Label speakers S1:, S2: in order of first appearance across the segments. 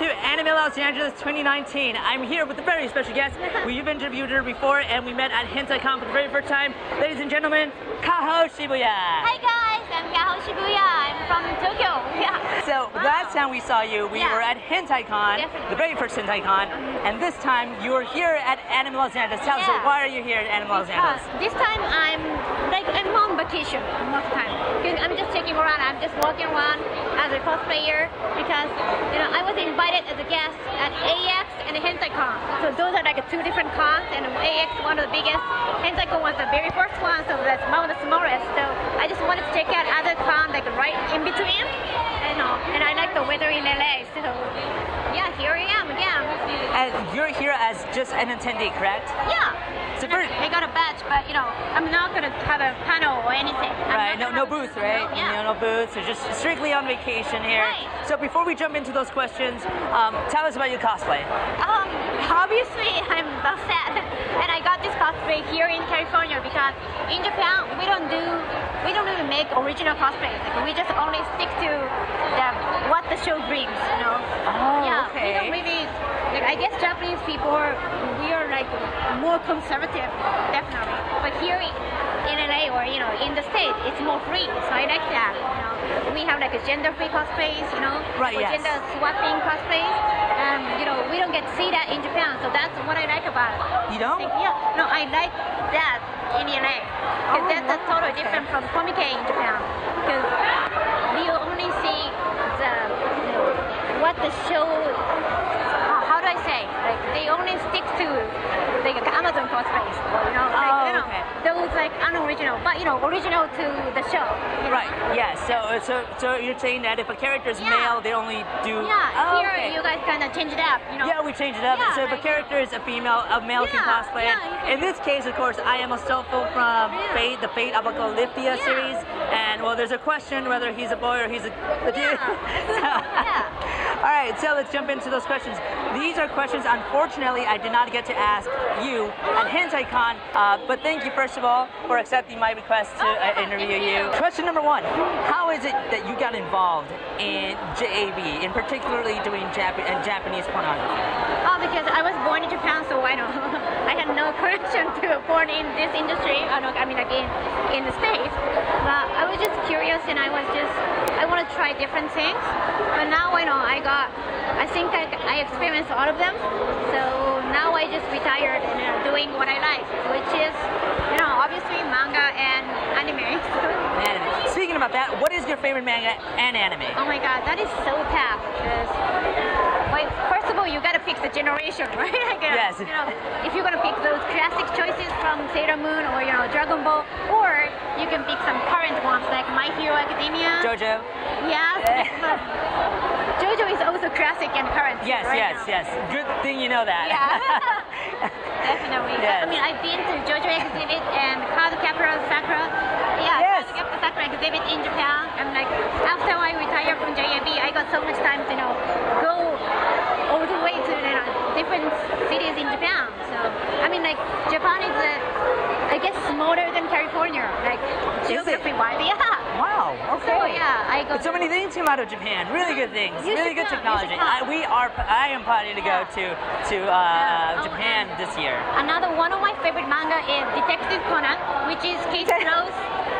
S1: to Anime Los Angeles 2019. I'm here with a very special guest. We've interviewed her before and we met at HentaiCon for the very first time. Ladies and gentlemen, Kaho Shibuya.
S2: Hi guys, I'm Kaho Shibuya. I'm from Tokyo. Yeah.
S1: So last time we saw you, we
S2: Yeah.
S1: were at HentaiCon,
S2: Definitely.
S1: the very first HentaiCon, and this time you are here at Anime Los Angeles. Tell us, why are you here at Anime Los Angeles?
S2: this time I'm like I'm on vacation most of the time. I'm just checking around. I'm just walking around as a cosplayer because you know I was invited as a guest at AX and HentaiCon. So those are like two different cons, and AX one of the biggest. HentaiCon was the very first one, so that's one of the smallest. So I just wanted to check out other cons like right in between. You uh, know, and I like the weather in LA. So yeah, here I am again.
S1: And you're here as just an attendee, correct?
S2: Yeah.
S1: So
S2: And I-
S1: first-
S2: got a badge, but you know, I'm not gonna have a panel or anything. I'm
S1: Right, no, no
S2: gonna have a
S1: booth, right?
S2: no, Yeah.
S1: No, no booths. So just strictly on vacation here.
S2: Right.
S1: So before we jump into those questions, um, tell us about your cosplay.
S2: Um, obviously, I'm the sad, and I got this cosplay here in California because in Japan we don't do we don't really make original cosplays. Like we just only stick to the show dreams, You know.
S1: Oh,
S2: yeah.
S1: okay.
S2: We don't really. Like, I guess Japanese people we are like more conservative, definitely. But here in LA or you know in the state, it's more free. So I like that. You know, we have like a gender-free cosplays. You know,
S1: Right,
S2: or
S1: yes.
S2: gender swapping cosplays. Um, you know, we don't get to see that in Japan, so that's what I like about it.
S1: You don't?
S2: Like, yeah, no, I like that in LA. Because
S1: Oh,
S2: that's a
S1: wow,
S2: totally
S1: okay.
S2: different from Comiket in Japan. Because what the show, how do I say? Like, they only stick to like Amazon cosplays. You know, like,
S1: Oh,
S2: you know,
S1: okay.
S2: those like unoriginal, but you know, original to the show. you know.
S1: Right. Yeah. So, so, so you're saying that if a character is
S2: Yeah.
S1: male, they only do.
S2: Yeah,
S1: Oh,
S2: here
S1: okay.
S2: you guys kind of change it up, you know.
S1: Yeah, we change it up.
S2: Yeah,
S1: so if a character is a female, a male can
S2: Yeah,
S1: cosplay.
S2: yeah,
S1: it.
S2: can-
S1: In this case, of course, I am a Astolfo from. Fate, the Fate
S2: Apocrypha
S1: series. And well, there's a question whether he's a boy or he's a, a dude.
S2: Yeah.
S1: All right, so let's jump into those questions. These are questions, unfortunately, I did not get to ask you at HentaiCon. Uh, but thank you, first of all, for accepting my request to uh, interview you. Question number one How is it that you got involved in JAV, in particularly doing Jap- uh, Japanese pornography?
S2: Oh, because I was born in Japan, so I had no connection to born in this industry. I, know, I mean, like in, in the States. But I was just curious, and I was just I want to try different things. But now I know I got. I think I, I experienced all of them. So now I just retired and uh, doing what I like, which is you know obviously manga and anime.
S1: Anime. Speaking about that, what is your favorite manga and anime?
S2: Oh my god, that is so tough because, wait, first of all, you gotta pick the generation, right? Like,
S1: Yes.
S2: You know, if you're gonna pick those classic choices from Sailor Moon or you know Dragon Ball, or you can pick some current ones like My Hero Academia.
S1: Jojo?
S2: Yes. but JoJo is also classic and current.
S1: Yes,
S2: right
S1: yes,
S2: now.
S1: yes. Good thing you know that.
S2: Yeah. Definitely.
S1: Yes.
S2: I mean, I've been to JoJo exhibit and Cardcaptor Sakura. Yeah,
S1: Yes.
S2: Capra exhibit in Japan. And like after I retired from JAV, I got so much time to you know go all the way to you know, different cities in Japan. So I mean, like Japan is, uh, I guess, smaller than California, like
S1: Is it?
S2: geography wise. Yeah.
S1: Wow, okay.
S2: So yeah, I got
S1: But so many things come out of Japan. Really good things.
S2: You
S1: really good
S2: come,
S1: technology. I, we are. I am planning to go
S2: Yeah.
S1: to to uh,
S2: Yeah. Oh,
S1: Japan this year.
S2: Another one of my favorite manga is Detective Conan, which is case closed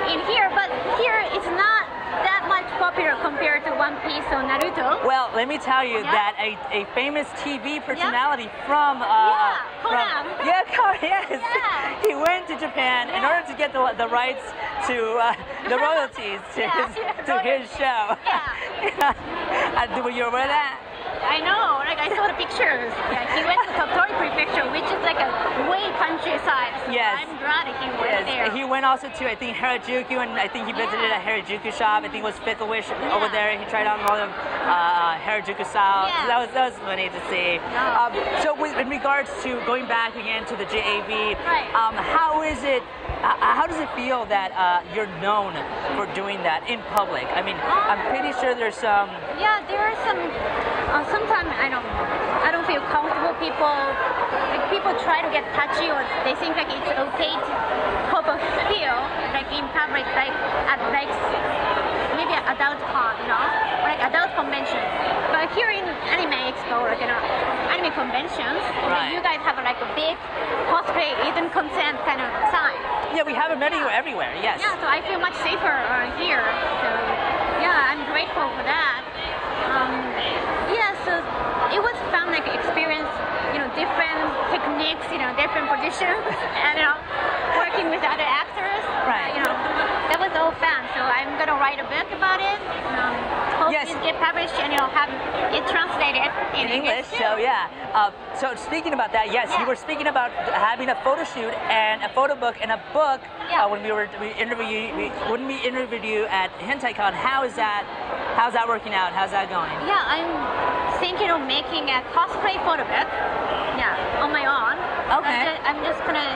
S2: in here, here it's not that much popular compared to One Piece or Naruto.
S1: Well, let me tell you
S2: Yeah.
S1: that a, a famous TV personality from uh,
S2: Yeah,
S1: from yeah, Conan, yes,
S2: Yeah.
S1: he went to Japan in order to get the, the rights to uh, the royalties to
S2: Yeah,
S1: his
S2: yeah,
S1: to his show.
S2: Yeah.
S1: uh, were you aware of that?
S2: I know, like I saw the pictures. Yeah, he went to Tottori Prefecture, which is like a way countryside. So
S1: Yes.
S2: I'm glad he went there.
S1: He went also to I think Harajuku, and I think he visited
S2: Yeah.
S1: a Harajuku shop. I think it was Fifth Wish
S2: Yeah.
S1: over there. He tried on all of uh, Harajuku style.
S2: Yeah.
S1: So that was that was funny to see. Um, so with, in regards to going back again to the JAV,
S2: Right.
S1: um, how is it? Uh, how does it feel that uh, you're known for doing that in public? I mean, I'm pretty sure there's some.
S2: Yeah, there are some. Uh, sometimes I don't. I don't feel comfortable. People, like people try to get touchy, or they think like it's okay to pop a feel like in public, like at like maybe an adult con, you know, like adult convention. But here in anime, expo, like you know, anime conventions.
S1: Right.
S2: you guys have like a big cosplay isn't consent kind of sign.
S1: Yeah, we have many
S2: Yeah.
S1: everywhere. Yes.
S2: Yeah, so I feel much safer around here. So yeah, I'm grateful for that. Um, yeah, so it was fun, like experience, you know, different techniques, you know, different positions, and you know, working with other actors.
S1: Right.
S2: Uh, you know, that was all fun. So I'm gonna write a book about it. Um, hope
S1: Yes.
S2: it get published and you'll have it translated in,
S1: in English.
S2: too.
S1: So yeah. Uh, so speaking about that, yes, you were speaking about having a photo shoot and a photo book and a book
S2: Yeah.
S1: uh, when we were we interview we, when we interviewed you at HentaiCon. How is that? How's that working out? How's that going?
S2: Yeah, I'm thinking of making a cosplay photo book. Yeah, on my own.
S1: Okay.
S2: I'm just, I'm just gonna,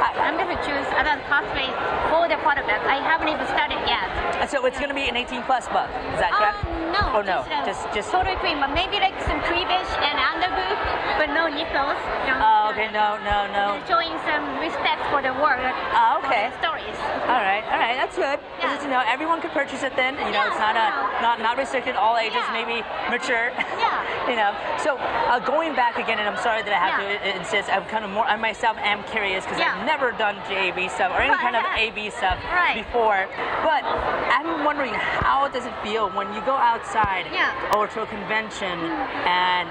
S2: I'm gonna choose other cosplays for the photo book. I haven't even started yet.
S1: So it's going to be an 18 plus book. Is that correct?
S2: Um, no.
S1: Oh no,
S2: uh,
S1: just just.
S2: photo cream, but maybe like some cleavage and underboob, but no nipples.
S1: Oh, okay. No, no, no.
S2: Showing some respect for the world.
S1: Oh, okay.
S2: Stories.
S1: All right, all right, that's good.
S2: Yeah.
S1: Good to know. Everyone can purchase it then. You know,
S2: Yeah,
S1: it's not a not not restricted. All ages,
S2: Yeah.
S1: maybe mature.
S2: Yeah.
S1: you know. So uh, going back again, and I'm sorry that I have to insist. I'm kind of more. I myself am curious because. I've never done JAV stuff or any
S2: Right,
S1: kind of. AV stuff
S2: Right.
S1: before. But I'm wondering how does it feel when you go outside
S2: Yeah.
S1: or to a convention and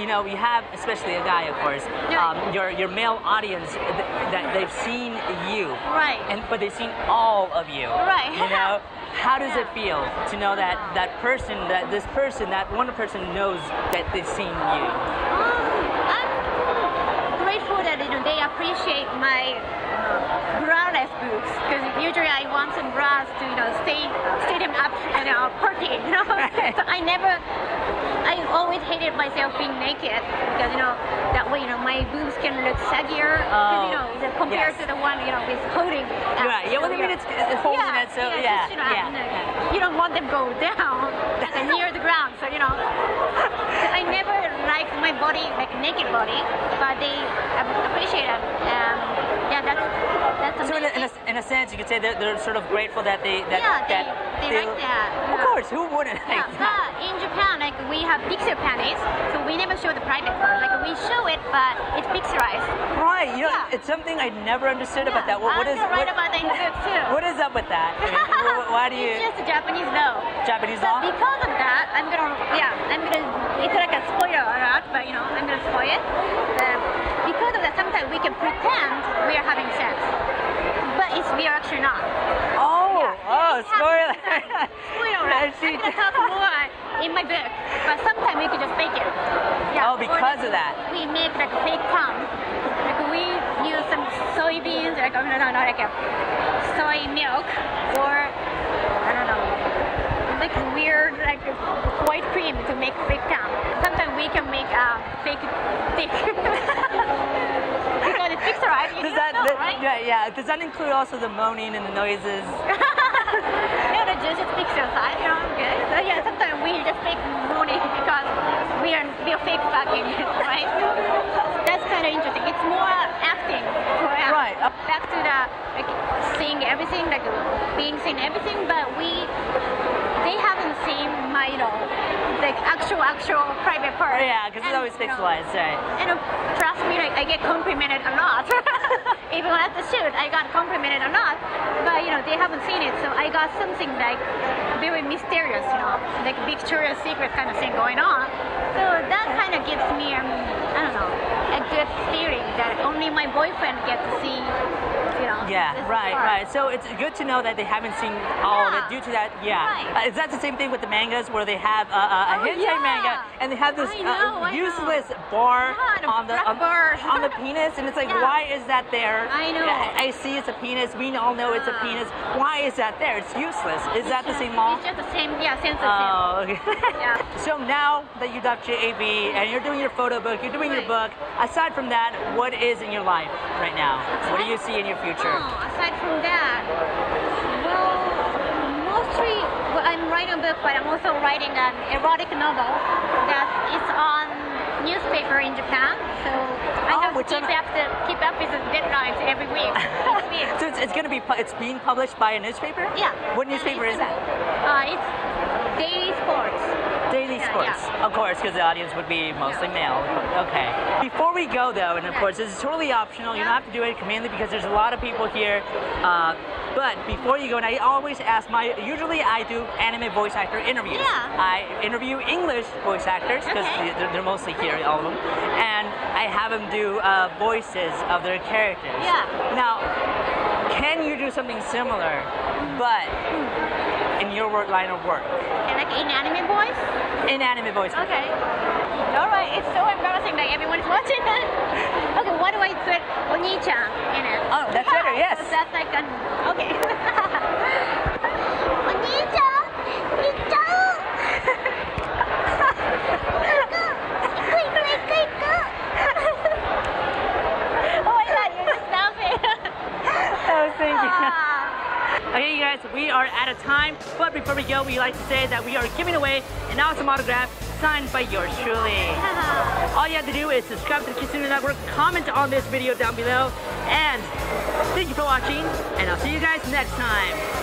S1: you know you have especially a guy, of course.
S2: Yeah.
S1: Um, your your male audience th- that they've seen you
S2: Right.
S1: and but they've seen all of you.
S2: Right.
S1: You know, how does it feel to know that that person, that this person, that one person knows that they've seen you?
S2: Um, I'm grateful that you know, they appreciate my uh, braless boobs because usually I want some bras to you know stay stay them up and you know perky. You know,
S1: Right.
S2: so I never. I always hated myself being naked because you know that way you know my boobs can look saggier 'cause, you
S1: Oh,
S2: know compared
S1: yes.
S2: to the one you know with holding. up.
S1: Right. Yeah. Well, I
S2: So,
S1: mean, it's, it's holding
S2: yeah,
S1: it, so
S2: yeah,
S1: yeah,
S2: just, you know,
S1: yeah.
S2: you You don't want them go down and near the ground, so you know. I never liked my body like naked body, but they appreciate it. Um, yeah, that's that's
S1: So in a, in, a, in a sense, you could say that they're sort of grateful that they that
S2: Yeah, they-
S1: that
S2: they like that,
S1: Of
S2: yeah.
S1: course, who wouldn't
S2: Yeah,
S1: like that?
S2: but in Japan, like we have pixel panties, so we never show the private part. Like we show it, but it's pixelized.
S1: Right. You know,
S2: Yeah.
S1: it's something I never understood about that. What, what is
S2: write
S1: what,
S2: about that too.
S1: what is up with that? I mean, wh- why do you
S2: It's just a Japanese law.
S1: Japanese
S2: So
S1: law?
S2: because of that, I'm gonna yeah, I'm gonna it's like a spoiler alert, but you know, I'm gonna spoil it. Um, because of that, sometimes we can pretend we are having sex, but it's we are actually not.
S1: Oh,
S2: Yeah,
S1: oh, spoiler!
S2: Spoiler
S1: I
S2: alert.
S1: see.
S2: I'm gonna talk more in my book, but sometimes we can just fake it. Yeah.
S1: Oh, because of that.
S2: We make like a fake cum. Like we use some soybeans, like oh, no, no, no, like a soy milk, or I don't know, like weird like white cream to make fake cum. We can make a fake dick. because it's pixelized. You
S1: Does that,
S2: know,
S1: that-
S2: right?
S1: yeah, yeah? Does that include also the moaning and the noises?
S2: no, the just pixel size, you know, good. So yeah, sometimes we just fake moaning because we are we are fake fucking, right? That's kind of interesting. It's more acting. For.
S1: Right. Uh,
S2: Back to the like seeing everything, like being seen everything, but we they haven't seen you like actual actual private part.
S1: Oh, yeah, because it's always
S2: you know,
S1: pixelized, right?
S2: and uh, trust me, like I get complimented a lot. Even at the shoot, I got complimented a lot. But you know, they haven't seen it, so I got something like very mysterious, you know, like Victoria's Secret kind of thing going on. So that kind of gives me, um, I don't know, good feeling that only my boyfriend get to see, you know.
S1: Yeah, right, right. So it's good to know that they haven't seen all of it due to that. Yeah.
S2: Right.
S1: Uh, is that the same thing with the mangas where they have uh, uh, a
S2: Oh,
S1: hentai
S2: yeah.
S1: manga and they have this
S2: know,
S1: uh, useless bar
S2: Yeah,
S1: on the on,
S2: bar.
S1: on the penis and it's like
S2: Yeah.
S1: why is that there?
S2: I know.
S1: I, see it's a penis. We all know it's a penis. Why is that there? It's useless. Is that the same mall?
S2: It's just the same, yeah, of
S1: Oh, okay.
S2: Yeah.
S1: So now that you've done JAV and you're doing your photo book, you're doing your book.
S2: Right.
S1: Aside from that, what is in your life right now? What do you see in your future?
S2: Oh, aside from that, well, mostly well, I'm writing a book, but I'm also writing an erotic novel that is on newspaper in Japan. So I
S1: Oh,
S2: have to keep up the keep up with the deadlines every week.
S1: So it's, it's going to be it's being published by a newspaper.
S2: Yeah.
S1: What newspaper is that?
S2: Uh, it's Daily Sports.
S1: Daily
S2: Yeah,
S1: course,
S2: Yeah.
S1: of course, because the audience would be mostly male. Okay. Before we go, though, and of course, this is totally optional. You don't have to do it mainly because there's a lot of people here. Uh, but before you go, and I always ask my. Usually, I do anime voice actor interviews.
S2: Yeah.
S1: I interview English voice actors because
S2: Okay.
S1: they're, they're mostly here, all of them, and I have them do uh, voices of their characters.
S2: Yeah.
S1: Now, can you do something similar, but in your work line of work,
S2: And like in anime voice?
S1: in anime voice?
S2: Okay. Alright, it's so embarrassing that everyone's watching okay, what do I put Oni-chan in it?
S1: Oh, that's better, yes.
S2: So that's like an, okay. Oni-chan, ito! Quick, quick, quick, Oh my god, you're just laughing.
S1: I was thinking.
S2: Ah.
S1: Okay, you guys, we are out of time. But before we go, we like to say that we are giving away an awesome autograph signed by yours truly. All you have to do is subscribe to the Kitsune Network, comment on this video down below, and thank you for watching, and I'll see you guys next time.